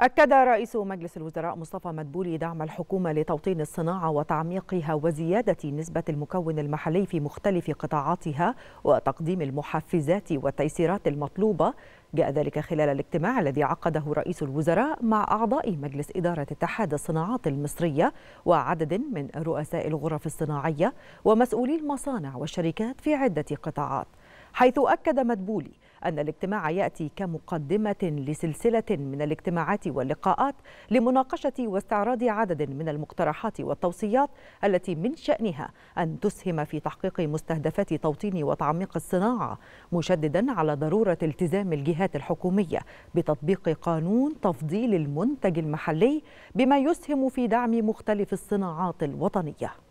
أكد رئيس مجلس الوزراء مصطفى مدبولي دعم الحكومة لتوطين الصناعة وتعميقها وزيادة نسبة المكون المحلي في مختلف قطاعاتها وتقديم المحفزات والتيسيرات المطلوبة. جاء ذلك خلال الاجتماع الذي عقده رئيس الوزراء مع أعضاء مجلس إدارة اتحاد الصناعات المصرية وعدد من رؤساء الغرف الصناعية ومسؤولي المصانع والشركات في عدة قطاعات. حيث أكد مدبولي أن الاجتماع يأتي كمقدمة لسلسلة من الاجتماعات واللقاءات لمناقشة واستعراض عدد من المقترحات والتوصيات التي من شأنها أن تسهم في تحقيق مستهدفات توطين وتعميق الصناعة مشددا على ضرورة التزام الجهات الحكومية بتطبيق قانون تفضيل المنتج المحلي بما يسهم في دعم مختلف الصناعات الوطنية.